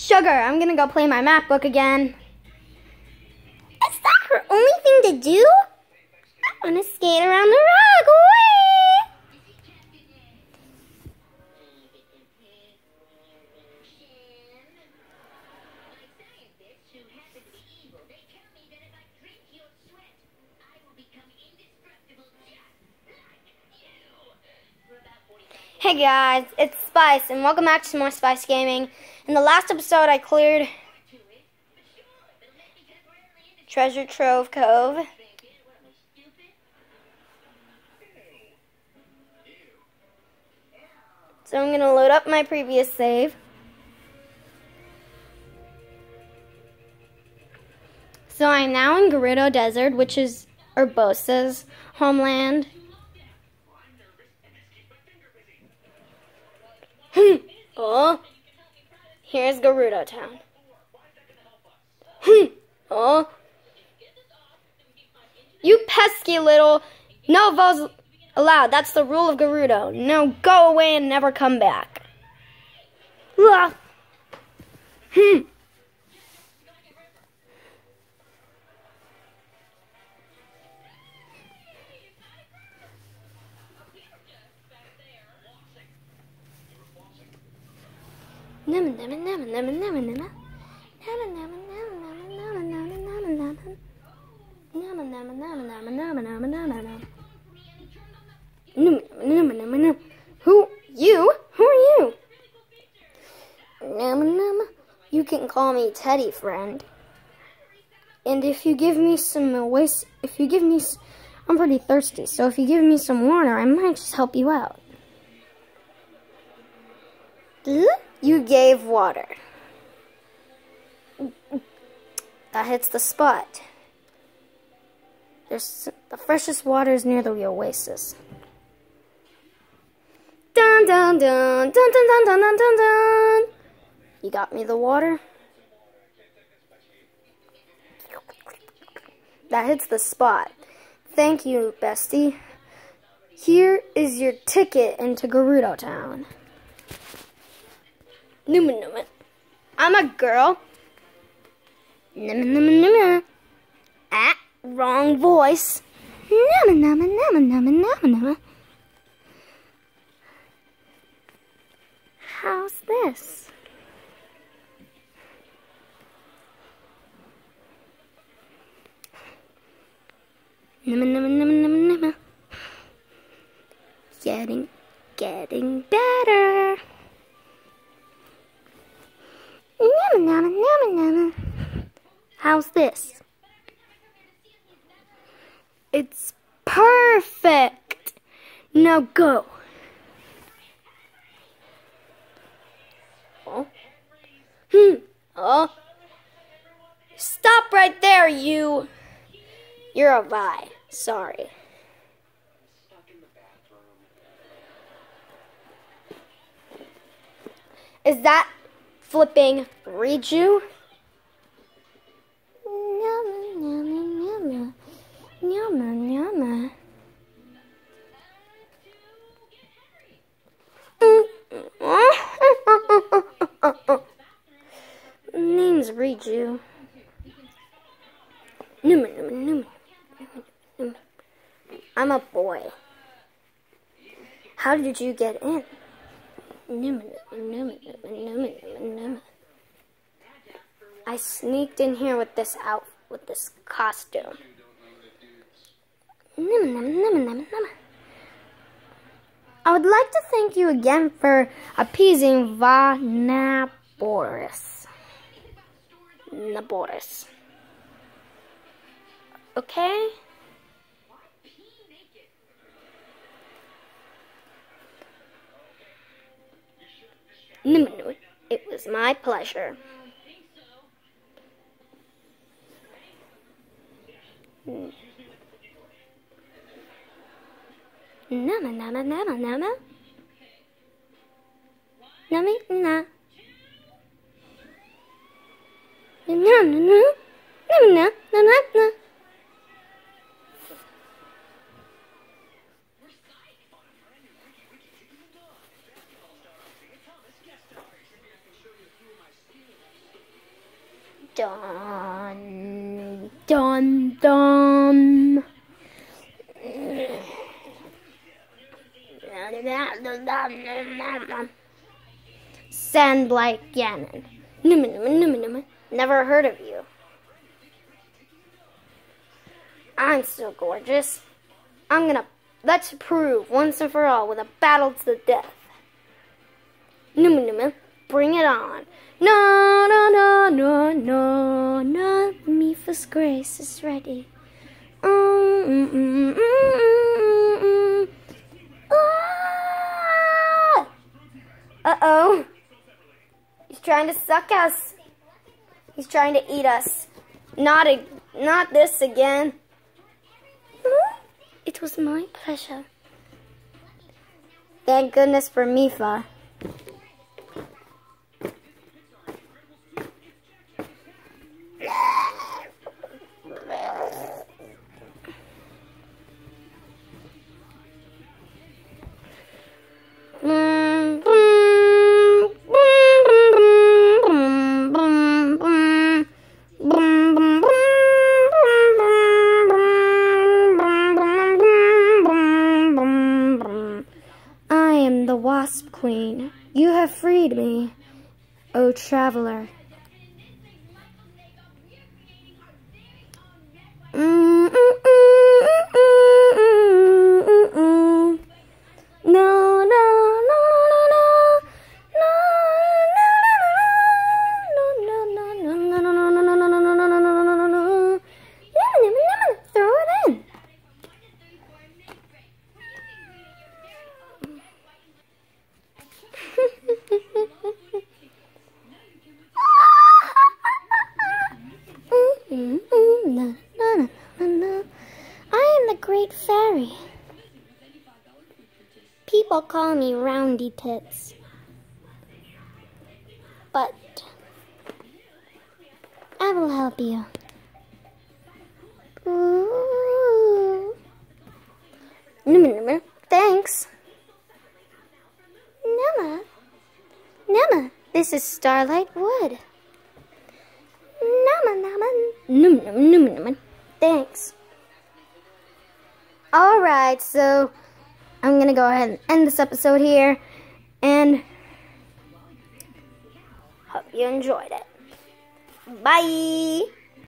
Sugar, I'm gonna go play my MacBook again. Is that her only thing to do? I wanna skate around the rock. Hey guys, it's Spice, and welcome back to more Spice Gaming. In the last episode, I cleared Treasure Trove Cove. So I'm going to load up my previous save. So I'm now in Gerudo Desert, which is Urbosa's homeland. Hmm. Oh, here's Gerudo Town. Hmm. oh, you pesky little. No votes allowed. That's the rule of Gerudo. Now go away and never come back. Ah. Hmm. Who you? Who are you? You can call me Teddy, friend. And if you give me some waste, if you give me, I'm pretty thirsty. So if you give me some water, I might just help you out. You gave water. That hits the spot. There's the freshest water is near the oasis. Dun dun dun dun dun dun dun dun dun dun. You got me the water? That hits the spot. Thank you, bestie. Here is your ticket into Gerudo Town. Newman Newman. I'm a girl. Newman Newman Newman. Ah, wrong voice. Newman Newman Newman Newman Newman Newman. How's this? Num num num num num. Getting, getting better. How's this? It's perfect. Now go. Oh. Hmm. Oh. Stop right there, you. You're a lie. Sorry. Is that flipping Riju? You, numa numa numa. I'm a boy. How did you get in? Numa numa numa numa numa. I sneaked in here with this out with this costume. Numa numa numa numa numa. I would like to thank you again for appeasing Vah Naboris. Naboris. Okay? No, no, it was my pleasure. Nama, nama, nama, nama. Nami, na. no, no, no, no, no, no, no, no. Dun, dun, dun. Sound like Ganon. Numa, numa, numa, numa. Never heard of you. I'm so gorgeous. I'm gonna let's prove once and for all with a battle to the death. Bring it on. No, no, no, no, no, no. Mipha's grace is ready. Mm, mm, mm, ah! Uh-oh. He's trying to suck us. He's trying to eat us. Not a, not this again. It was my pleasure. Thank goodness for Mipha. Queen, you have freed me, O traveler. Great fairy. People call me Roundy Tits. But I will help you. Ooh. Thanks. Nema. Nema, this is Starlight Wood. Nama, nama. Thanks. Alright, so I'm going to go ahead and end this episode here. And hope you enjoyed it. Bye!